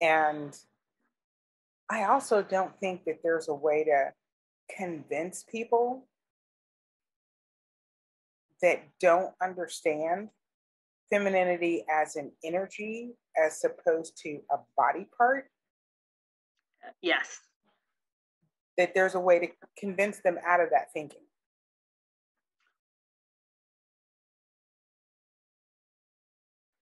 And I also don't think that there's a way to convince people that don't understand femininity as an energy as opposed to a body part. Yes. That there's a way to convince them out of that thinking.